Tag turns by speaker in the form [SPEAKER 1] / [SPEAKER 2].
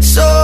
[SPEAKER 1] So